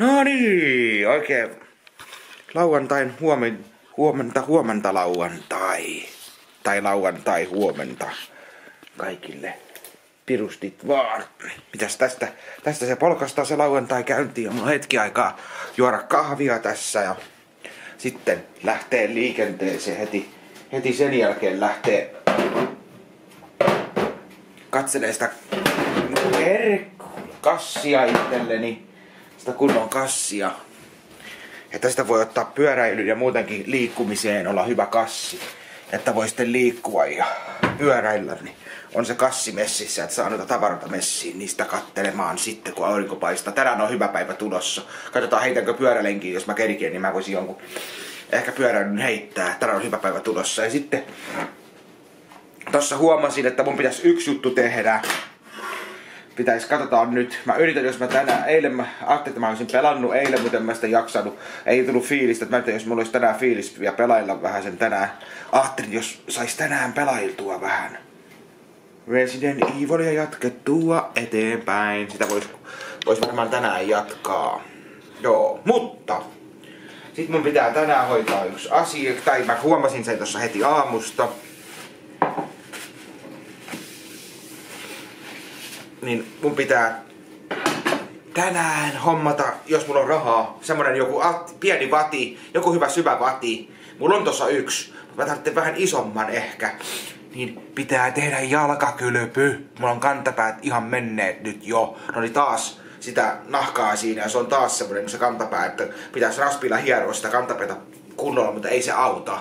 No niin, oikein lauantain huomen, huomenta, huomenta lauantai. Tai lauantai huomenta kaikille. Pirustit vaan. Mitäs tästä, tästä se polkastaa se lauantai käyntiin ja mulla on hetki aikaa juoda kahvia tässä ja sitten lähtee liikenteeseen heti, heti sen jälkeen lähtee katselee sitä kassia itselleni, sitä kunnon kassia. Että sitä voi ottaa pyöräilyyn ja muutenkin liikkumiseen olla hyvä kassi. Että voi sitten liikkua ja pyöräillä, niin on se kassi messissä, että saa noita tavaroita messiin, niistä kattelemaan sitten, kun aurinko paistaa. Tänään on hyvä päivä tulossa. Katsotaan heitänkö pyörälenkiin, jos mä kerkien, niin mä voisin jonkun ehkä pyöräilyn heittää. Tänään on hyvä päivä tulossa. Ja sitten tossa huomasin, että mun pitäisi yksi juttu tehdä. Pitäis, katsotaan nyt. Mä yritän, jos mä tänään, eilen mä ajattelin, että mä olisin pelannut eilen, mutta en mä sitä jaksanut. Ei tullut fiilistä, että mä yritän, jos mulla olisi tänään fiilis ja pelailla vähän sen tänään. Ajattelin, jos sais tänään pelailtua vähän. Resident Evilia jatkettua eteenpäin. Sitä vois, vois varmaan tänään jatkaa. Joo, mutta sitten mun pitää tänään hoitaa yksi asia, tai mä huomasin sen tuossa heti aamusta. Niin mun pitää tänään hommata, jos mulla on rahaa, semmonen joku at, pieni vati, joku hyvä syvä vati. Mulla on tossa yksi, mä tarvitsen vähän isomman ehkä. Niin pitää tehdä jalkakylpy. Mulla on kantapäät ihan menneet nyt jo. No niin taas sitä nahkaa siinä ja se on taas semmonen se kantapää, että pitäisi raspilla hieroa sitä kantapäätä kunnolla, mutta ei se auta.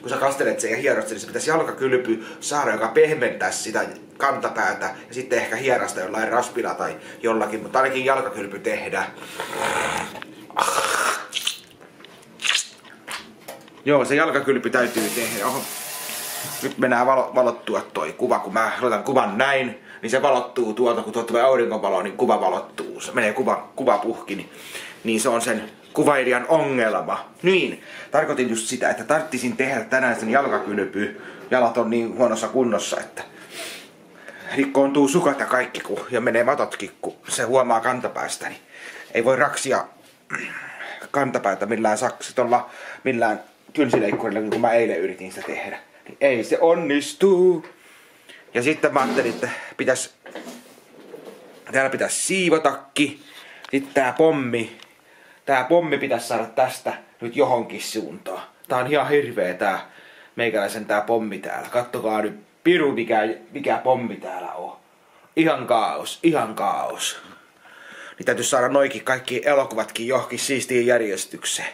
Kun sä kastelet sen ja hierot sen, niin se pitäisi jalkakylpy saada, joka pehmentää sitä kantapäätä ja sitten ehkä hierasta jollain raspilla tai jollakin, mutta ainakin jalkakylpy tehdä. Joo, se jalkakylpy täytyy tehdä. Oho. Nyt mennään valo, valottua toi kuva, kun mä laitan kuvan näin, niin se valottuu tuolta, kun tuolta tulee aurinkovalo, niin kuva valottuu. Se menee kuva, kuva puhki, niin, niin se on sen kuvailijan ongelma. Niin, tarkoitin just sitä, että tarttisin tehdä tänään sen jalkakylpy. Jalat on niin huonossa kunnossa, että rikkoontuu sukat ja kaikki, kun, ja menee matotkin, kun se huomaa kantapäästä. Niin ei voi raksia kantapäätä millään saksitolla, millään kynsileikkurilla, kun mä eilen yritin sitä tehdä. Niin ei se onnistu. Ja sitten mä ajattelin, että pitäis, täällä pitäisi siivotakki. Sitten tää pommi, tää pommi pitäisi saada tästä nyt johonkin suuntaan. Tää on ihan hirveä tää meikäläisen tää pommi täällä. Kattokaa nyt piru mikä, mikä pommi täällä on. Ihan kaos, ihan kaos. Niin täytyy saada noikin kaikki elokuvatkin johonkin siistiin järjestykseen.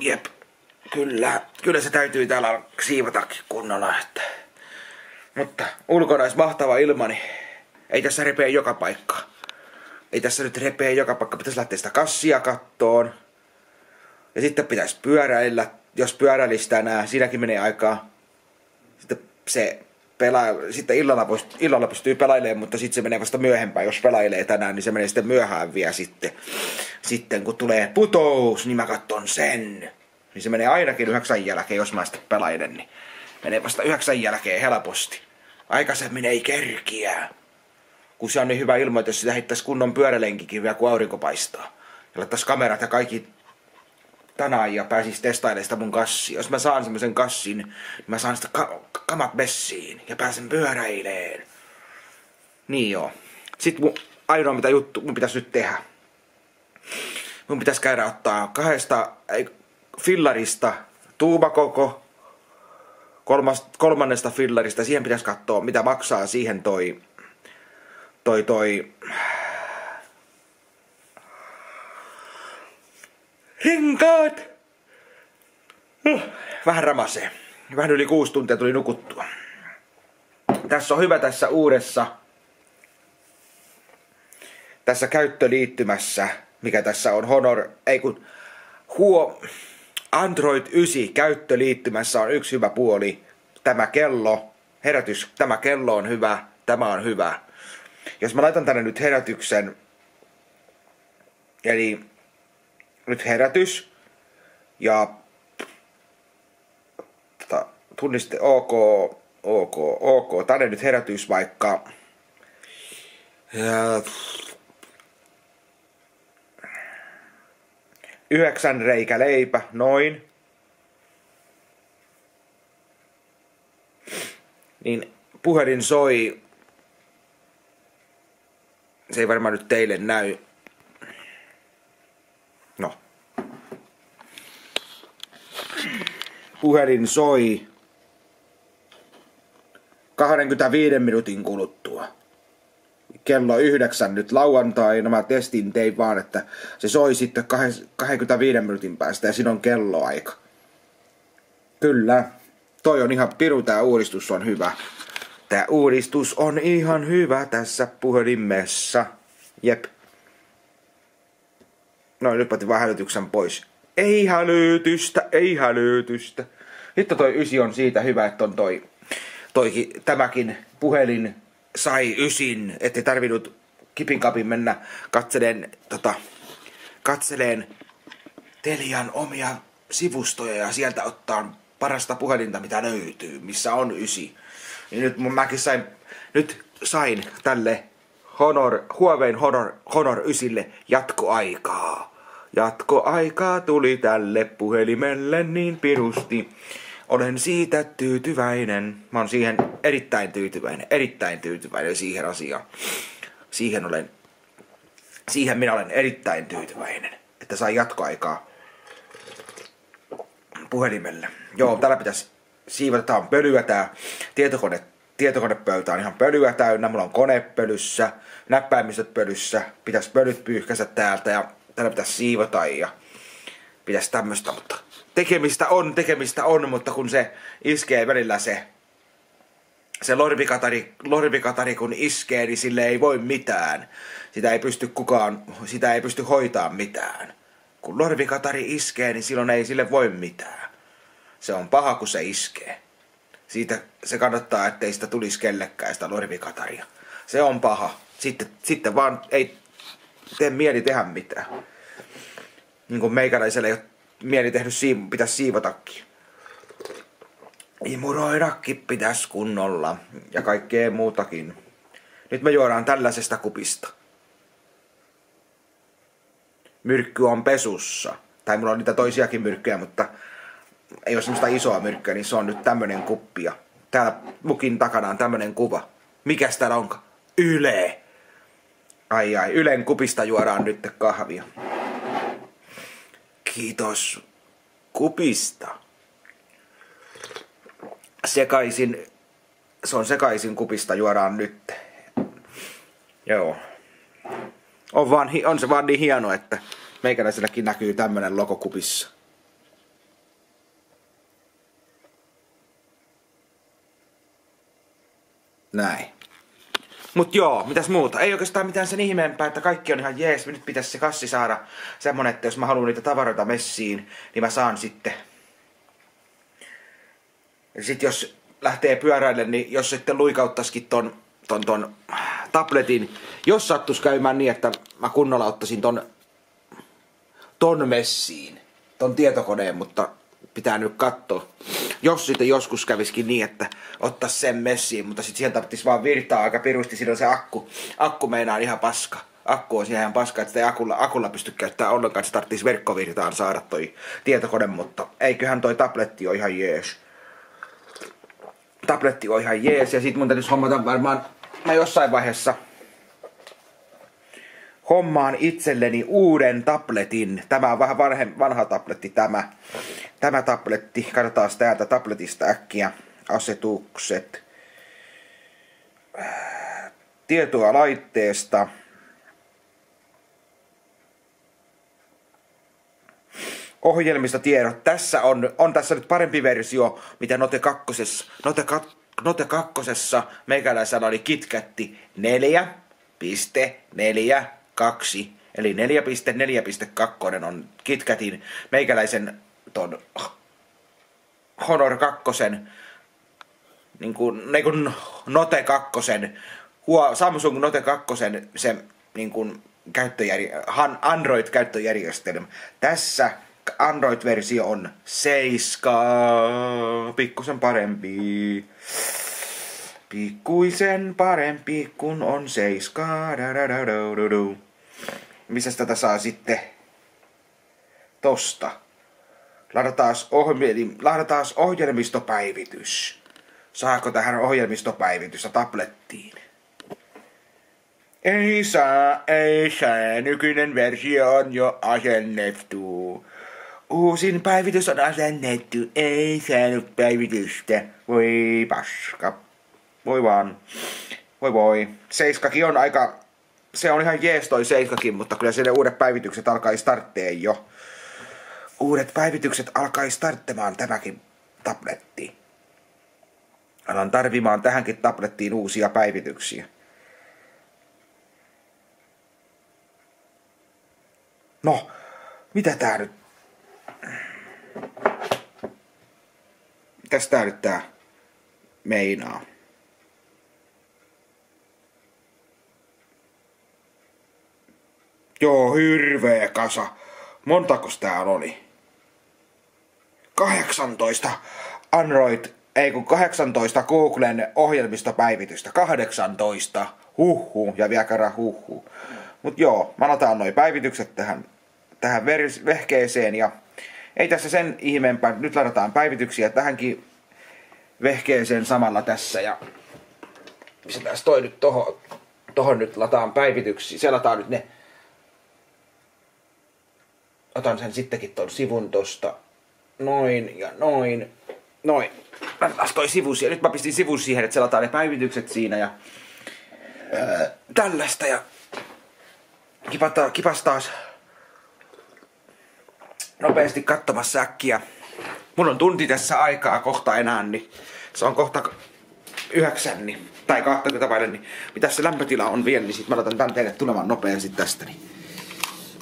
Jep, kyllä, kyllä se täytyy täällä siivotakin kunnolla, että... Mutta ulkona olisi mahtava ilma, niin ei tässä repee joka paikka. Ei tässä nyt repee joka paikka. Pitäisi lähteä sitä kassia kattoon. Ja sitten pitäisi pyöräillä. Jos pyöräilisi tänään, siinäkin menee aikaa. Sitten se pelaa, sitten illalla, pois, illalla pystyy pelailemaan, mutta sitten se menee vasta myöhempään. Jos pelailee tänään, niin se menee sitten myöhään vielä sitten. Sitten kun tulee putous, niin mä katson sen. Niin se menee ainakin yhdeksän jälkeen, jos mä sitten pelailen, niin menee vasta yhdeksän jälkeen helposti. Aikaisemmin ei kerkiä. Kun se on niin hyvä ilmoitus, että sitä heittäisi kunnon pyörälenkikin vielä, kun aurinko paistaa. Ja laittaisi kamerat ja kaikki tänään ja pääsis testailemaan sitä mun kassia. Jos mä saan semmoisen kassin, niin mä saan sitä ka- kamat messiin ja pääsen pyöräileen. Niin joo. Sitten mun ainoa mitä juttu mun pitäisi nyt tehdä. Mun pitäisi käydä ottaa kahdesta ei, fillarista tuumakoko kolmas, kolmannesta fillarista, siihen pitäisi katsoa, mitä maksaa siihen toi, toi, toi renkaat. Vähän ramasee. Vähän yli kuusi tuntia tuli nukuttua. Tässä on hyvä tässä uudessa, tässä käyttöliittymässä, mikä tässä on Honor, ei kun huo, Android 9 käyttöliittymässä on yksi hyvä puoli. Tämä kello, herätys, tämä kello on hyvä, tämä on hyvä. Jos mä laitan tänne nyt herätyksen, eli nyt herätys ja tota, tunniste OK, OK, OK. Tänne nyt herätys vaikka ja, yhdeksän reikä leipä, noin. Niin puhelin soi. Se ei varmaan nyt teille näy. No. Puhelin soi 25 minuutin kuluttua. Kello yhdeksän nyt lauantaina mä testin tein vaan, että se soi sitten 25 minuutin päästä ja siinä on kelloaika. Kyllä. Toi on ihan piru, tää uudistus on hyvä. Tää uudistus on ihan hyvä tässä puhelimessa. Jep. No nyt otin vaan hälytyksen pois. Ei hälytystä, ei hälytystä. Nyt toi ysi on siitä hyvä, että on toi, toi tämäkin puhelin sai ysin, ettei tarvinnut kipinkapin mennä katseleen, tota, katseleen Telian omia sivustoja ja sieltä ottaa parasta puhelinta, mitä löytyy, missä on ysi. Niin nyt mäkin sain, nyt sain tälle Honor, Huawei Honor, Honor 9 jatkoaikaa. Jatkoaikaa tuli tälle puhelimelle niin pirusti. Olen siitä tyytyväinen. Mä oon siihen erittäin tyytyväinen, erittäin tyytyväinen siihen asiaan. Siihen olen, siihen minä olen erittäin tyytyväinen, että sai jatkoaikaa puhelimelle. Joo, täällä pitäisi on pölyä tää tietokone, tietokonepöytä on ihan pölyä täynnä, mulla on kone pölyssä, näppäimistöt pölyssä, pitäisi pölyt pyyhkästä täältä ja täällä pitäisi siivota ja pitäisi tämmöstä, mutta tekemistä on, tekemistä on, mutta kun se iskee välillä se se lorvikatari, lorvikatari kun iskee, niin sille ei voi mitään. Sitä ei pysty kukaan, sitä ei pysty hoitaa mitään. Kun lorvikatari iskee, niin silloin ei sille voi mitään. Se on paha, kun se iskee. Siitä se kannattaa, ettei sitä tulisi kellekään sitä lorvikataria. Se on paha. Sitten, sitten vaan ei tee mieli tehdä mitään. Niin kuin meikäläiselle ei ole mieli tehnyt, siim- pitäisi siivotakin. Imuroidakin pitäisi kunnolla ja kaikkea muutakin. Nyt me juodaan tällaisesta kupista. Myrkky on pesussa. Tai mulla on niitä toisiakin myrkkyjä, mutta ei ole semmoista isoa myrkkyä, niin se on nyt tämmönen kuppi. Ja täällä mukin takana on tämmönen kuva. Mikäs täällä onka? Yle! Ai ai, Ylen kupista juodaan nyt kahvia. Kiitos kupista. Sekaisin, se on sekaisin kupista juodaan nyt. Joo. On, vaan, on se vaan niin hieno, että meikäläiselläkin näkyy tämmönen logo kupissa. Näin. Mut joo, mitäs muuta? Ei oikeastaan mitään sen ihmeempää, että kaikki on ihan jees. Nyt pitäisi se kassi saada semmonen, että jos mä haluan niitä tavaroita messiin, niin mä saan sitten. Ja sit jos lähtee pyöräille, niin jos sitten luikauttaisikin ton, ton, ton tabletin, jos sattus käymään niin, että mä kunnolla ottaisin ton, ton messiin, ton tietokoneen, mutta pitää nyt katsoa. Jos sitten joskus käviskin niin, että ottais sen messiin, mutta sitten sieltä tarvitsisi vaan virtaa aika pirusti, silloin se akku, akku meinaa ihan paska. Akku on ihan paska, että sitä ei akulla, akulla pysty käyttämään ollenkaan, että se verkkovirtaan saada toi tietokone, mutta eiköhän toi tabletti ole ihan jees. Tabletti on ihan jees ja sit mun täytyisi hommata varmaan, mä jossain vaiheessa hommaan itselleni uuden tabletin. Tämä on vähän vanhe, vanha tabletti tämä. Tämä tabletti, katsotaan täältä tabletista äkkiä. Asetukset. Tietoa laitteesta. ohjelmista tiedot. Tässä on, on tässä nyt parempi versio, mitä Note 2. Note, Note 2. meikäläisellä oli KitKatti 4.4 2, eli 4.4.2 on KitKatin meikäläisen ton Honor 2, niin kuin, niin kuin Note 2, Samsung Note 2, se niin kuin käyttöjär- Android-käyttöjärjestelmä. Tässä Android-versio on 7, pikkusen parempi. Pikkuisen parempi, kun on seiska. Missä tätä saa sitten tosta. Ladataan ohjelmistopäivitys. Saako tähän ohjelmistopäivitystä tablettiin? Ei saa, ei saa. Nykyinen versio on jo asennettu. Uusin päivitys on asennettu. Ei saanut päivitystä. Voi paska. Voi vaan. Voi voi. Seiskakin on aika... Se on ihan jees toi Seiskakin, mutta kyllä siellä uudet päivitykset alkaa startteen jo. Uudet päivitykset alkaa starttemaan tämäkin tabletti. Alan tarvimaan tähänkin tablettiin uusia päivityksiä. No, mitä tää nyt... Mitäs tää nyt tää meinaa? Joo, hirveä kasa. Montako tää oli? 18 Android, ei kun 18 Googlen ohjelmistopäivitystä. 18. Huhhu. Ja vielä kerran huhhu. Mut joo, mä otan noin päivitykset tähän, tähän vehkeeseen ja ei tässä sen ihmeempää. Nyt ladataan päivityksiä tähänkin vehkeeseen samalla tässä ja tässä toi nyt tohon, tohon nyt lataan päivityksiä. Se lataa nyt ne otan sen sittenkin ton sivun tosta. Noin ja noin. Noin. Laitetaan toi sivu siihen. Nyt mä pistin sivun siihen, että selataan ne päivitykset siinä ja ää, tällaista ja kipata, kipas taas nopeasti katsomassa äkkiä. Mulla on tunti tässä aikaa kohta enää, niin se on kohta yhdeksän, niin, tai 20 vaille, niin mitä se lämpötila on vielä, niin sit mä laitan tän teille tulemaan nopeasti tästä. Niin.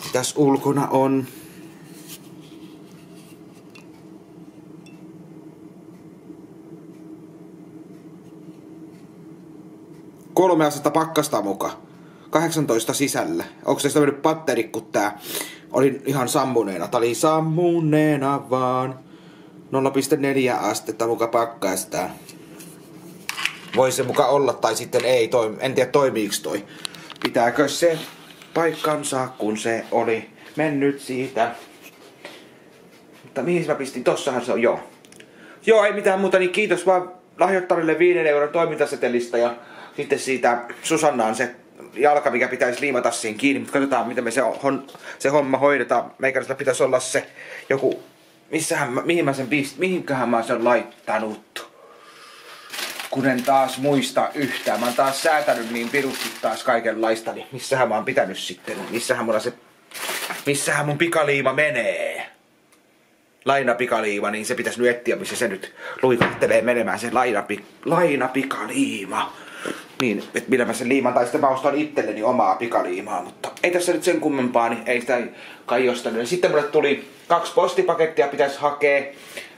Mitäs ulkona on? 300 pakkasta muka. 18 sisällä. Onko se tämmönen patteri, kun tää oli ihan sammuneena? Tää oli sammuneena vaan. 0,4 astetta muka pakkasta. Voi se muka olla tai sitten ei. Toi, en tiedä toimiiks toi. Pitääkö se paikkansa, kun se oli mennyt siitä. Mutta mihin mä pistin? Tossahan se on, joo. Joo, ei mitään muuta, niin kiitos vaan lahjoittajille 5 euron toimintasetelistä ja sitten siitä Susannaan se jalka, mikä pitäisi liimata siihen kiinni, mutta katsotaan, miten me se, on, se homma hoidetaan. Meikäläisellä pitäisi olla se joku, missähän, mihin mä sen mihinköhän mä sen laittanut. Kun en taas muista yhtään. Mä oon taas säätänyt niin pirusti taas kaikenlaista, niin missähän mä oon pitänyt sitten, missähän mulla se, missähän mun pikaliima menee lainapikaliima, niin se pitäisi nyt etsiä, missä se nyt luikahtelee menemään, se lainapi, lainapikaliima niin, että millä mä sen liiman, tai sitten mä ostan itselleni omaa pikaliimaa, mutta ei tässä nyt sen kummempaa, niin ei sitä kai ostanut. Sitten mulle tuli kaksi postipakettia, pitäisi hakea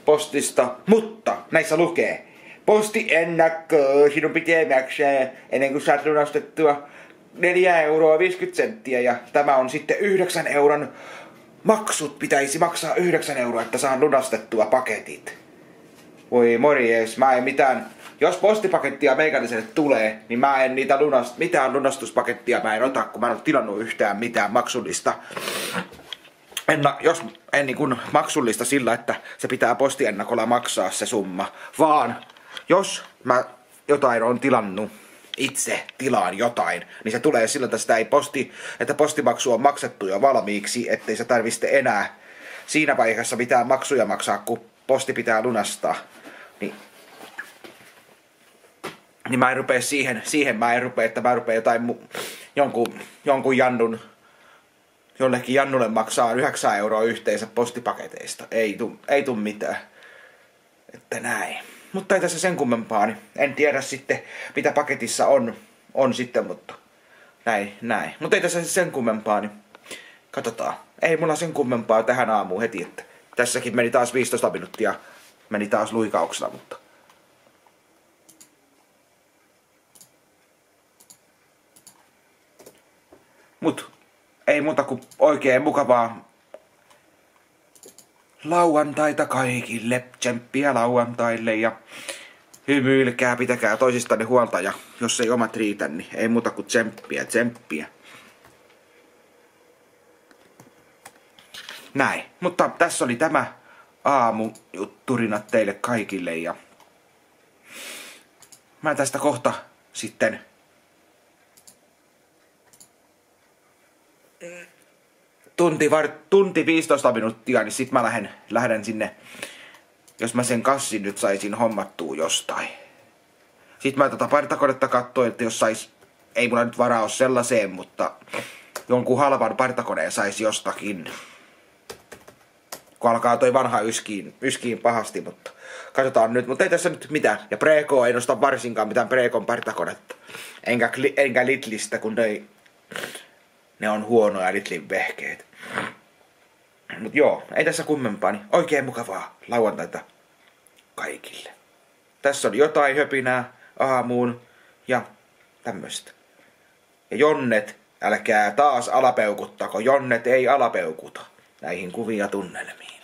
postista, mutta näissä lukee, posti ennakko, sinun pitää maksaa ennen kuin saat lunastettua 4 euroa 50 senttiä ja tämä on sitten 9 euron maksut pitäisi maksaa 9 euroa, että saan lunastettua paketit. Voi morjes, mä en mitään jos postipakettia meikäläiselle tulee, niin mä en niitä lunast, mitään lunastuspakettia mä en ota, kun mä en ole tilannut yhtään mitään maksullista. En, jos en niin kuin maksullista sillä, että se pitää postiennakolla maksaa se summa, vaan jos mä jotain on tilannut, itse tilaan jotain, niin se tulee sillä, että sitä ei posti, että postimaksu on maksettu jo valmiiksi, ettei se tarvitse enää siinä vaiheessa mitään maksuja maksaa, kun posti pitää lunastaa. Niin niin mä en rupea siihen, siihen mä en rupea, että mä rupea jotain mu, jonkun, jonkun jannun, jollekin jannulle maksaa 9 euroa yhteensä postipaketeista. Ei tu, ei tu mitään. Että näin. Mutta ei tässä sen kummempaa, niin en tiedä sitten mitä paketissa on, on sitten, mutta näin, näin. Mutta ei tässä sen kummempaa, niin katsotaan. Ei mulla sen kummempaa tähän aamuun heti, että tässäkin meni taas 15 minuuttia, meni taas luikauksena, mutta Mut ei muuta kuin oikein mukavaa lauantaita kaikille. Tsemppiä lauantaille ja hymyilkää, pitäkää toisistanne huolta ja jos ei omat riitä, niin ei muuta kuin tsemppiä, tsemppiä. näin. Mutta tässä oli tämä aamu jutturinat teille kaikille ja mä tästä kohta sitten tunti, var, tunti 15 minuuttia, niin sit mä lähden, lähden sinne, jos mä sen kassin nyt saisin hommattua jostain. Sitten mä tota partakonetta katsoin, että jos sais, ei mulla nyt varaa ole sellaiseen, mutta jonkun halvan partakoneen saisi jostakin. Kun alkaa toi vanha yskiin, yskiin pahasti, mutta katsotaan nyt. Mutta ei tässä nyt mitään. Ja Preko ei nosta varsinkaan mitään Prekon partakonetta. Enkä, enkä Litlistä, kun ne, ne on huonoja Litlin vehkeet. Mut joo, ei tässä kummempaa, niin oikein mukavaa lauantaita kaikille. Tässä on jotain höpinää aamuun ja tämmöistä. Ja jonnet, älkää taas alapeukuttako, jonnet ei alapeukuta näihin kuvia tunnelmiin.